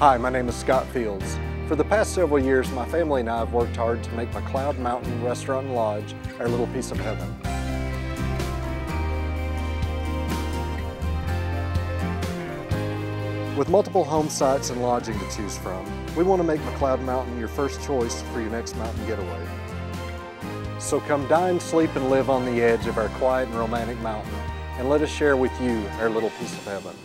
Hi, my name is Scott Fields. For the past several years, my family and I have worked hard to make McCloud Mountain Restaurant and Lodge our little piece of heaven. With multiple home sites and lodging to choose from, we want to make McCloud Mountain your first choice for your next mountain getaway. So come dine, sleep, and live on the edge of our quiet and romantic mountain, and let us share with you our little piece of heaven.